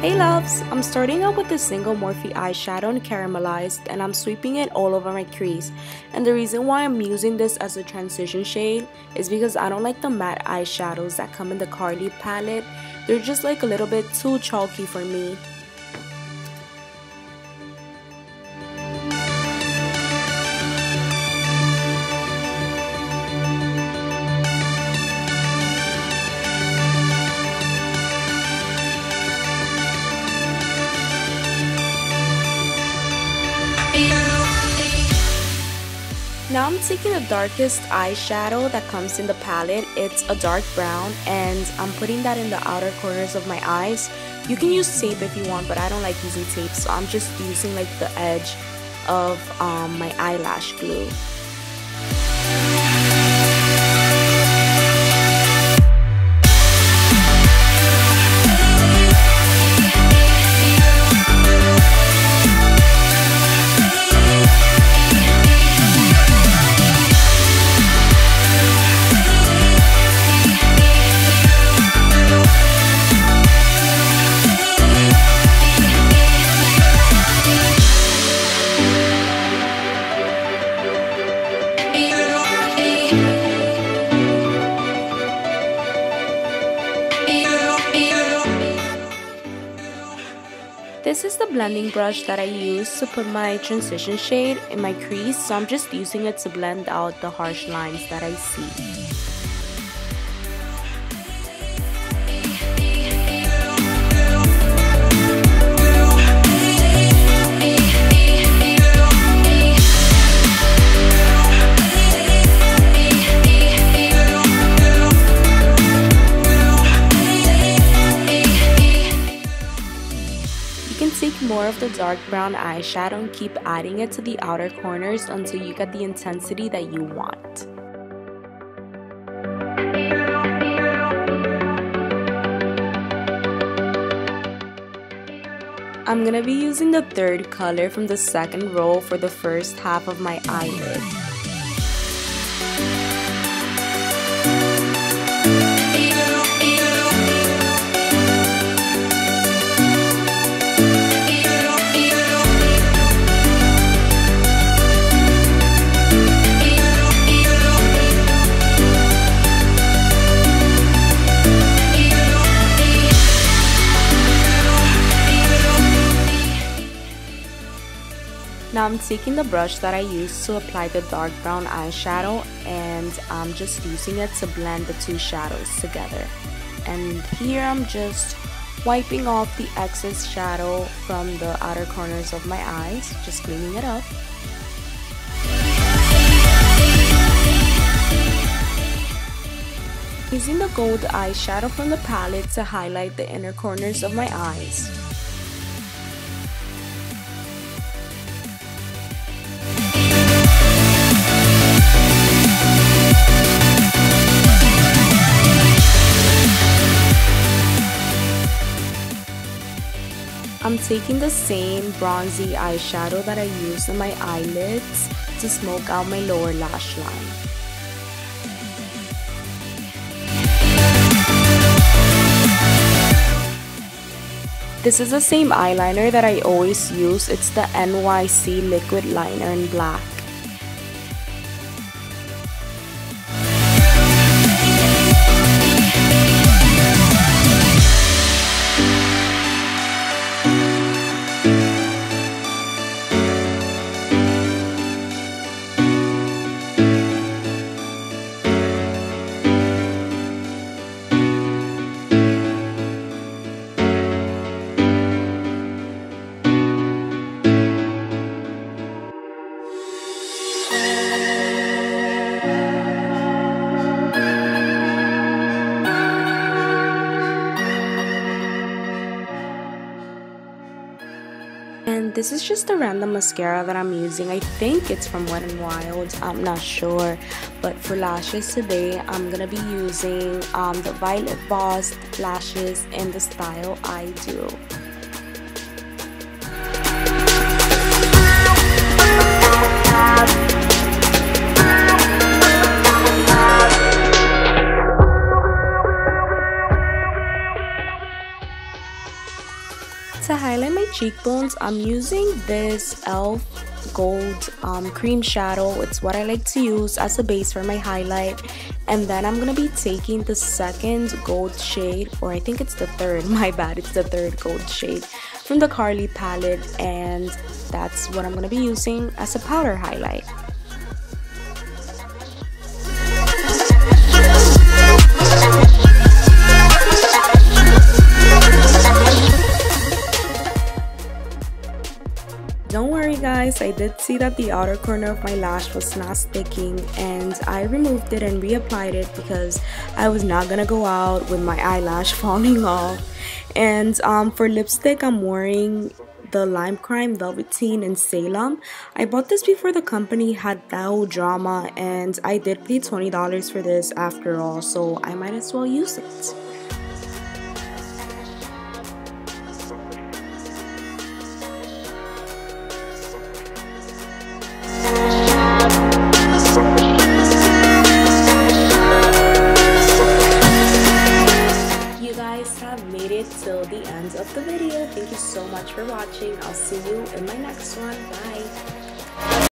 Hey loves! I'm starting out with the single Morphe eyeshadow in Caramelized and I'm sweeping it all over my crease. And the reason why I'm using this as a transition shade is because I don't like the matte eyeshadows that come in the Carli palette. They're just like a little bit too chalky for me. Now I'm taking the darkest eyeshadow that comes in the palette. It's a dark brown and I'm putting that in the outer corners of my eyes. You can use tape if you want but I don't like using tape so I'm just using like the edge of um, my eyelash glue. This is the blending brush that I use to put my transition shade in my crease so I'm just using it to blend out the harsh lines that I see. The dark brown eyeshadow and keep adding it to the outer corners until you get the intensity that you want. I'm gonna be using the third color from the second row for the first half of my eyelid. Now I'm taking the brush that I used to apply the dark brown eyeshadow and I'm just using it to blend the two shadows together. And here I'm just wiping off the excess shadow from the outer corners of my eyes, just cleaning it up. Using the gold eyeshadow from the palette to highlight the inner corners of my eyes. Taking the same bronzy eyeshadow that I used on my eyelids to smoke out my lower lash line. This is the same eyeliner that I always use. It's the NYC liquid liner in black. And this is just a random mascara that I'm using. I think it's from Wet n Wild. I'm not sure. But for lashes today, I'm going to be using um, the Violet Voss lashes in the style I Do. Cheekbones, I'm using this e.l.f. gold um, cream shadow. It's what I like to use as a base for my highlight. And then I'm going to be taking the second gold shade, or I think it's the third, my bad, it's the third gold shade from the Carli palette. And that's what I'm going to be using as a powder highlight. Don't worry guys, I did see that the outer corner of my lash was not sticking and I removed it and reapplied it because I was not gonna go out with my eyelash falling off. And um, for lipstick, I'm wearing the Lime Crime Velvetine in Salem. I bought this before the company had that drama and I did pay $20 for this after all, so I might as well use it. Till the end of the video. Thank you so much for watching. I'll see you in my next one. Bye.